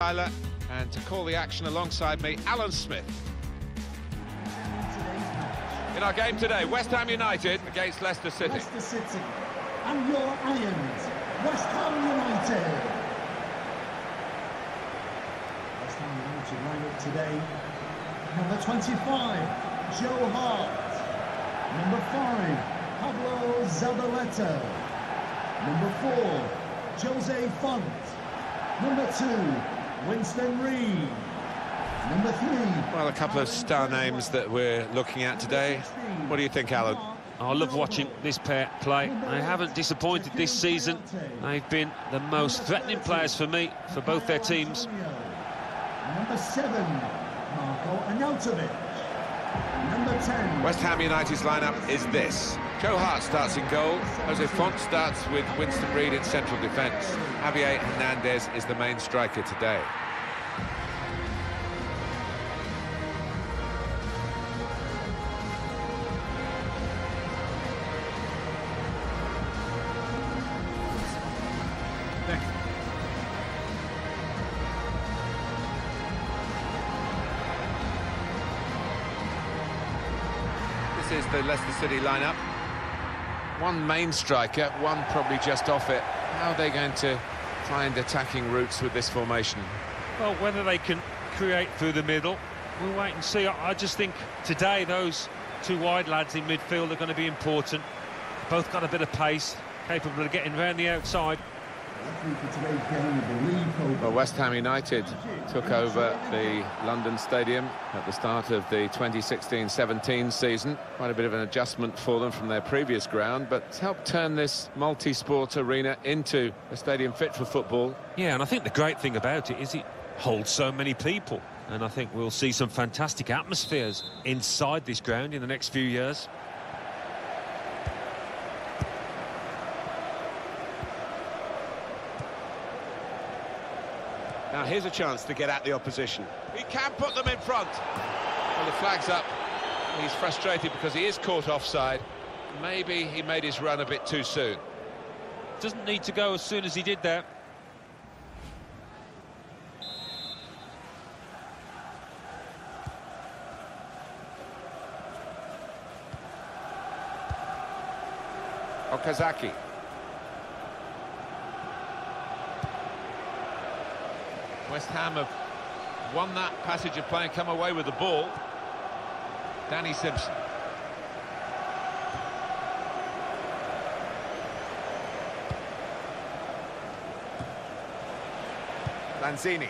Tyler, and to call the action alongside me, Alan Smith. In our game today, West Ham United against Leicester City. Leicester City and your Irons, West Ham United. West Ham United line up today. Number 25, Joe Hart. Number 5, Pablo Zabaleta. Number 4, Jose Fonte. Number 2, Winston Reid. Number 3, Well, a couple of star names that we're looking at today. What do you think, Alan? I love watching this pair play. They haven't disappointed this season. They've been the most threatening players for me, for both their teams. Number 7, Marko Arnautovic. Number 10, West Ham United's lineup is this. Joe Hart starts in goal. Jose Fonte starts with Winston Reid in central defence. Javier Hernandez is the main striker today. This is the Leicester City lineup. One main striker, one probably just off it. How are they going to find attacking routes with this formation? Well, whether they can create through the middle, we'll wait and see. I just think today those two wide lads in midfield are going to be important. Both got a bit of pace, capable of getting round the outside. Well, West Ham United took over the London Stadium at the start of the 2016-17 season. Quite a bit of an adjustment for them from their previous ground, but it's helped turn this multi-sport arena into a stadium fit for football. Yeah, and I think the great thing about it is it holds so many people. And I think we'll see some fantastic atmospheres inside this ground in the next few years. Now here's a chance to get at the opposition. He can put them in front. Well, the flag's up. He's frustrated because he is caught offside. Maybe he made his run a bit too soon. Doesn't need to go as soon as he did that. Okazaki. West Ham have won that passage of play and come away with the ball. Danny Simpson. Lanzini.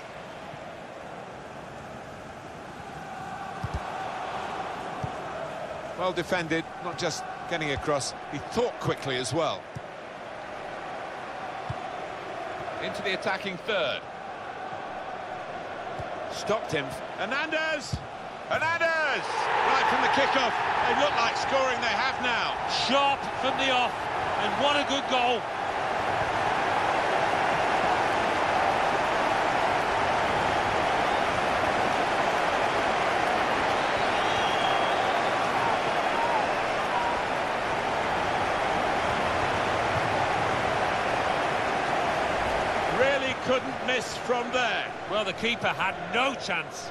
Well defended, not just getting across, he thought quickly as well. Into the attacking third. Stopped him. Hernandez! Hernandez! Right from the kickoff. They look like scoring, they have now. Sharp from the off, and what a good goal. Couldn't miss from there. Well, the keeper had no chance.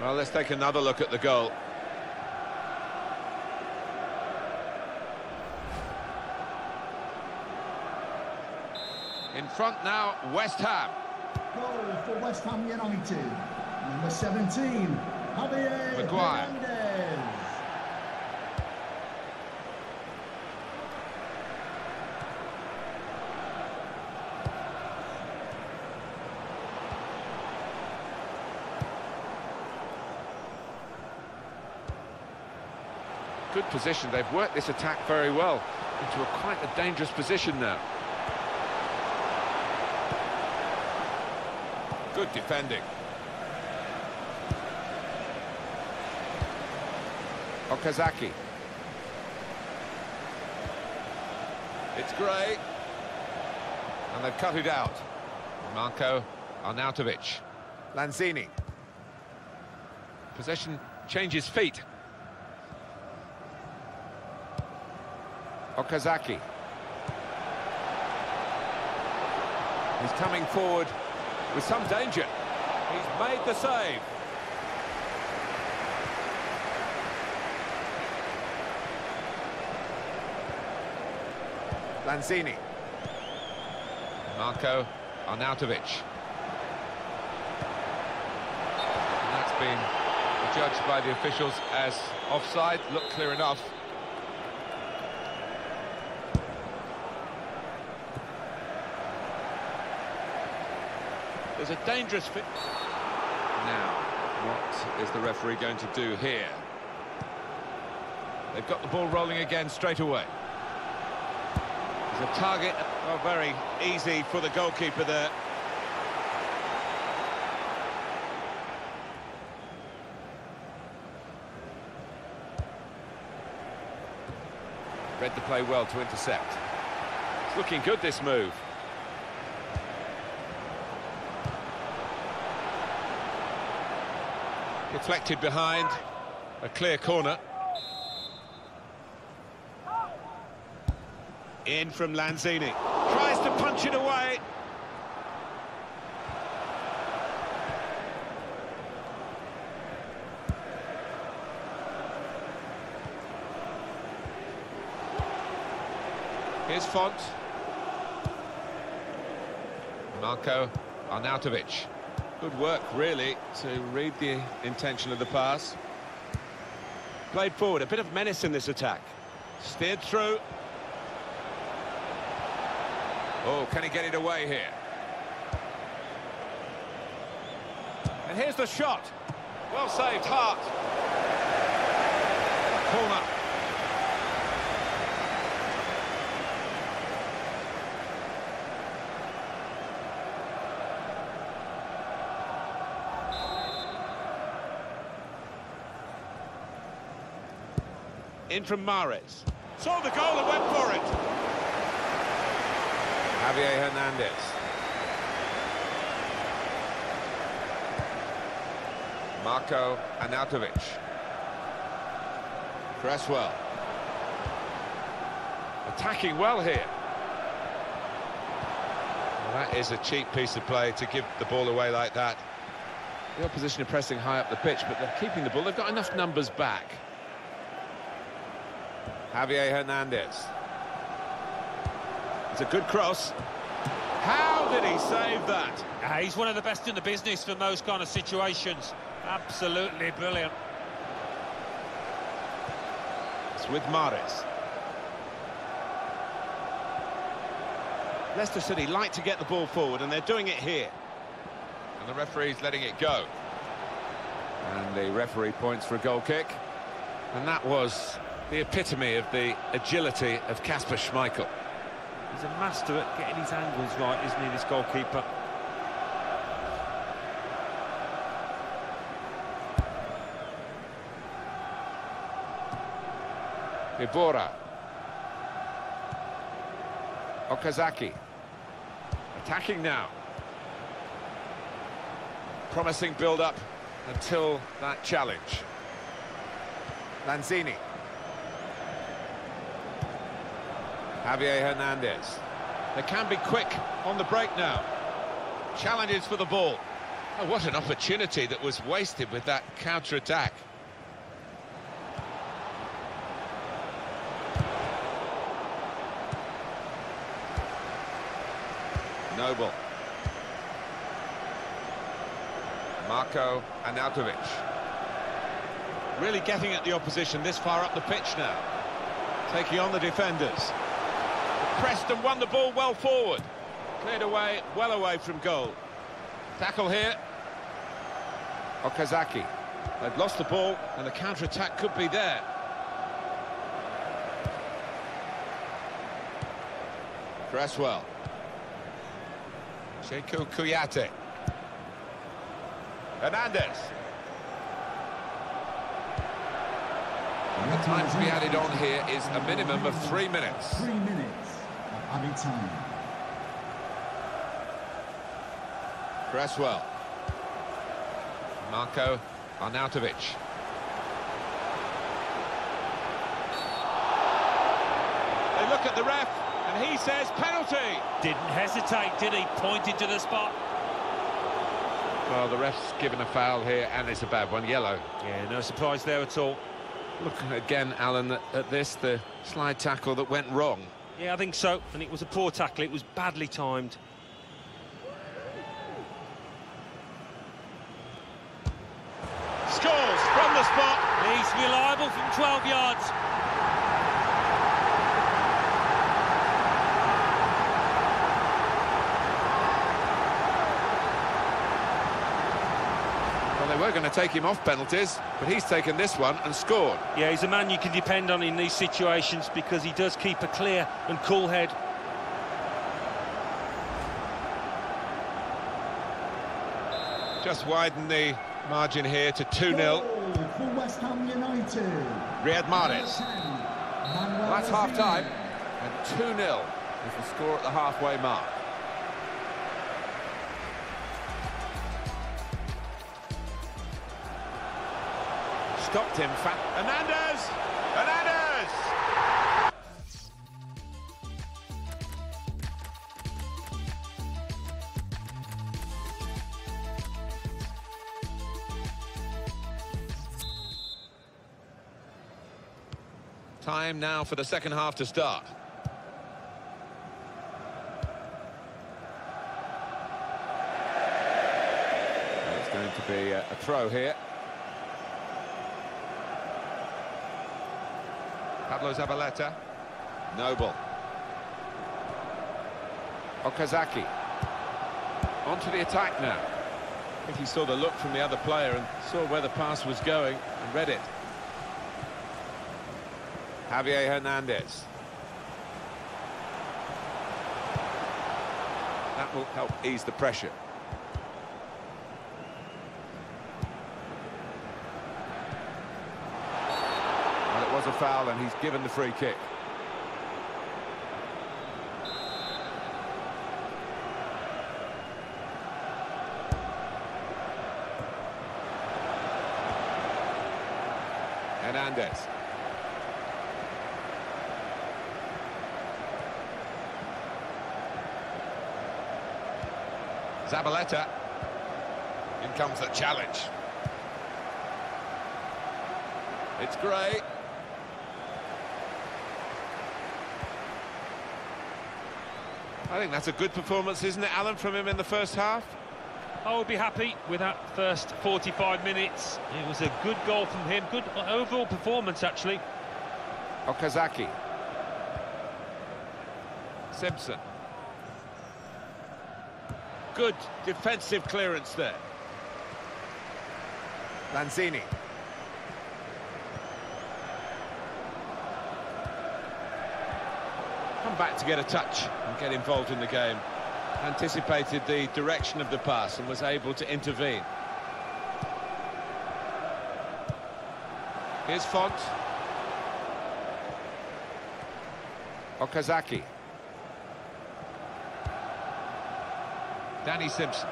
Well, let's take another look at the goal. In front now, West Ham. Goal for West Ham United. Number 17, Javier Maguire. Hernandez. Good position. They've worked this attack very well into a quite a dangerous position now. Good defending. Okazaki. It's Gray. And they've cut it out. Marko Arnautovic. Lanzini. Possession changes feet. Okazaki. He's coming forward with some danger. He's made the save. Lanzini. Marko Arnautovic. And that's been judged by the officials as offside. Looked clear enough. There's a dangerous fit. Now, what is the referee going to do here? They've got the ball rolling again straight away. There's a target. Oh, very easy for the goalkeeper there. Read the play well to intercept. It's looking good, this move. Deflected behind. A clear corner. In from Lanzini. Tries to punch it away. Here's Fonte. Marko Arnautovic. Good work, really, to read the intention of the pass. Played forward, a bit of menace in this attack. Steered through. Oh, can he get it away here? And here's the shot. Well saved, Hart. Corner. In from Mahrez. Saw the goal and went for it. Javier Hernandez. Marko Arnautovic. Cresswell. Attacking well here. Well, that is a cheap piece of play to give the ball away like that. The opposition are pressing high up the pitch, but they're keeping the ball. They've got enough numbers back. Javier Hernandez. It's a good cross. How did he save that? Ah, he's one of the best in the business from those kind of situations. Absolutely brilliant. It's with Mahrez. Leicester City like to get the ball forward, and they're doing it here. And the referee's letting it go. And the referee points for a goal kick. And that was the epitome of the agility of Kasper Schmeichel. He's a master at getting his angles right, isn't he, this goalkeeper? Iborra. Okazaki. Attacking now. Promising build-up until that challenge. Lanzini. Javier Hernandez. They can be quick on the break now. Challenges for the ball. Oh, what an opportunity that was wasted with that counter-attack. Noble. Marko Arnautovic. Really getting at the opposition this far up the pitch now. Taking on the defenders. Preston won the ball well forward. Cleared away, well away from goal. Tackle here. Okazaki. They've lost the ball, and the counter-attack could be there. Cresswell. Cheikhou Kouyaté. Hernandez. And the time to be added on here is a minimum of three minutes. Three minutes of added time. Cresswell. Marko Arnautovic. They look at the ref, And he says penalty. Didn't hesitate, did he? Pointed to the spot. Well, the ref's given a foul here, and it's a bad one, yellow. Yeah, no surprise there at all. Look again, Alan, at, at this, the slide tackle that went wrong. Yeah, I think so. And it was a poor tackle. It was badly timed. Scores from the spot. He's reliable from 12 yards. They were going to take him off penalties, but he's taken this one and scored. Yeah, he's a man you can depend on in these situations because he does keep a clear and cool head. Just widen the margin here to 2-0. For West Ham United. Riyad Mahrez. That's half-time, and 2-0 is the score at the halfway mark. Stopped him. Fa Hernandez! Hernandez! Time now for the second half to start. It's going to be a, a throw here. Pablo Zabaleta. Noble. Okazaki. Onto the attack now. I think he saw the look from the other player and saw where the pass was going and read it. Javier Hernandez. That will help ease the pressure. Well, it was a foul, and he's given the free kick. Hernandez. Zabaleta. In comes the challenge. It's Gray. I think that's a good performance, isn't it, Alan, from him in the first half? I would be happy with that first 45 minutes. It was a good goal from him. Good overall performance, actually. Okazaki. Simpson. Good defensive clearance there. Lanzini. Come back to get a touch and get involved in the game. Anticipated the direction of the pass and was able to intervene. Here's Fonte. Okazaki. Danny Simpson.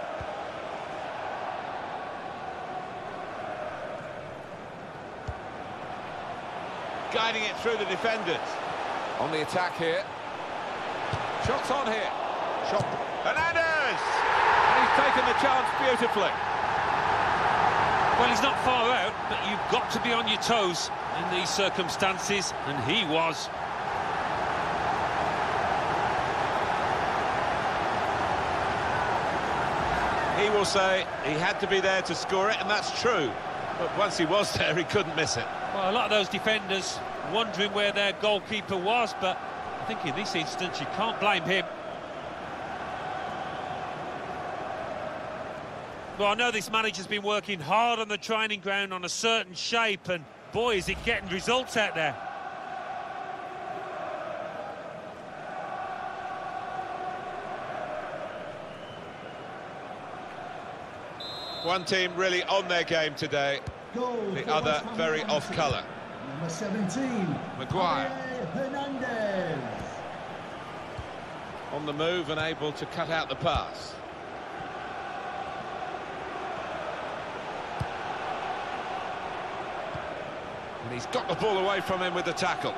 Guiding it through the defenders. On the attack here. Shots on here. Shot. Hernandez! And he's taken the chance beautifully. Well, he's not far out, but you've got to be on your toes in these circumstances, and he was. He will say he had to be there to score it, and that's true. But once he was there, he couldn't miss it. Well, a lot of those defenders wondering where their goalkeeper was, but I think in this instance you can't blame him. Well, I know this manager's been working hard on the training ground on a certain shape, and boy, is it getting results out there. One team really on their game today, Goal the other very off colour. Number 17. Maguire. Javier Hernandez. On the move and able to cut out the pass. And he's got the ball away from him with the tackle.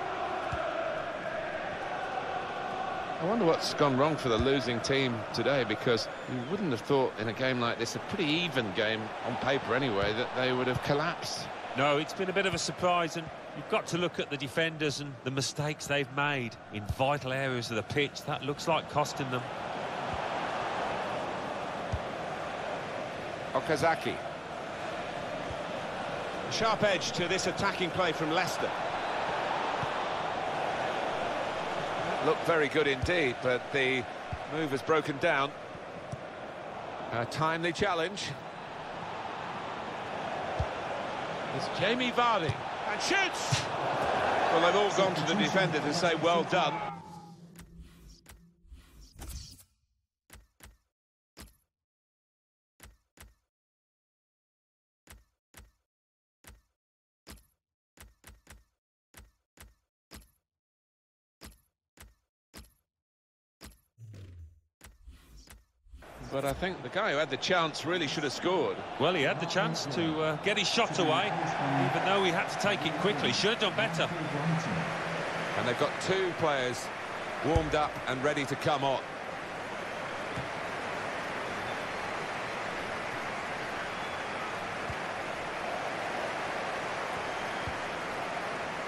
I wonder what's gone wrong for the losing team today because you wouldn't have thought in a game like this, a pretty even game on paper anyway, that they would have collapsed. No, it's been a bit of a surprise and you've got to look at the defenders and the mistakes they've made in vital areas of the pitch. That looks like costing them. Okazaki. Sharp edge to this attacking play from Leicester. Looked very good indeed, but the move has broken down. A timely challenge. It's Jamie Vardy. And shoots! Well, they've all gone to the defender to say well done. But I think the guy who had the chance really should have scored. Well, he had the chance to uh, get his shot away, even though he had to take it quickly. Should have done better. And they've got two players warmed up and ready to come on.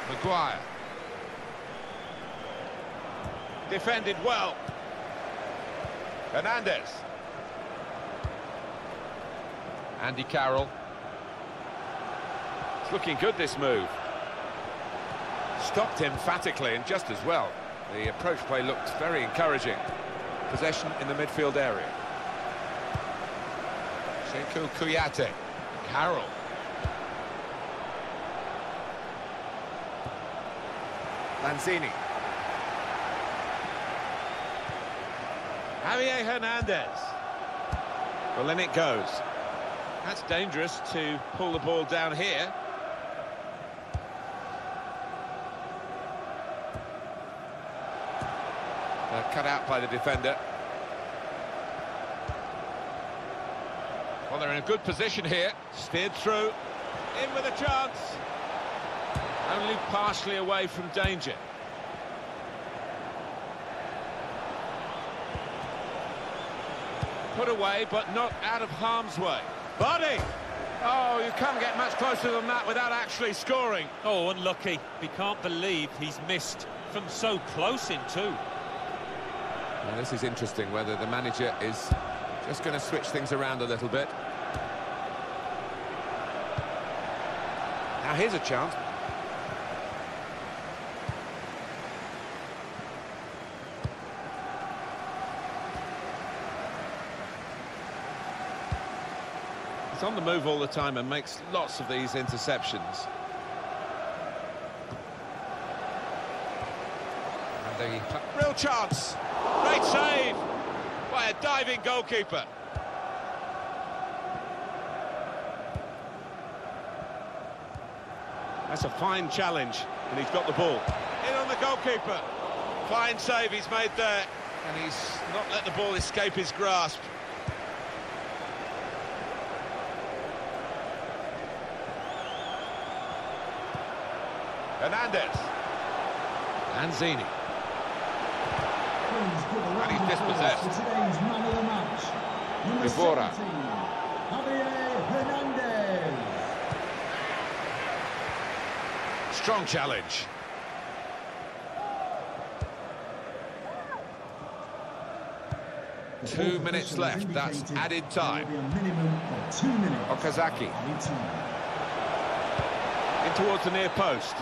Maguire. Defended well. Hernandez. Andy Carroll. It's looking good, this move. Stopped emphatically and just as well. The approach play looked very encouraging. Possession in the midfield area. Cheikhou Kouyaté. Carroll. Lanzini. Javier Hernandez. Well, then it goes. That's dangerous to pull the ball down here. Uh, cut out by the defender. Well, they're in a good position here. Steered through. In with a chance. Only partially away from danger. Put away, but not out of harm's way. Body! Oh, you can't get much closer than that without actually scoring. Oh, unlucky. He can't believe he's missed from so close in too. Now, this is interesting, whether the manager is just going to switch things around a little bit. Now, here's a chance. He's on the move all the time and makes lots of these interceptions. And the Real chance. Great save by a diving goalkeeper. That's a fine challenge, and he's got the ball. In on the goalkeeper. Fine save he's made there, and he's not let the ball escape his grasp. Hernandez. Lanzini. Please give a round he's of dispossessed. applause for today's man of the match. Number Iborra. 17, Javier Hernandez. Strong challenge. Two minutes left, that's added time. There will be a minimum of two minutes. Okazaki. Added time. In towards the near post.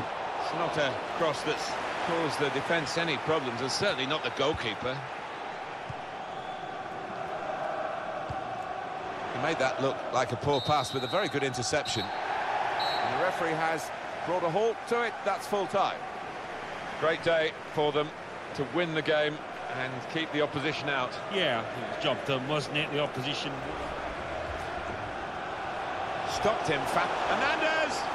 It's not a cross that's caused the defence any problems, and certainly not the goalkeeper. He made that look like a poor pass with a very good interception. And the referee has brought a halt to it. That's full time. Great day for them to win the game and keep the opposition out. Yeah, it was job done, wasn't it? The opposition stopped him. Fa- Hernandez!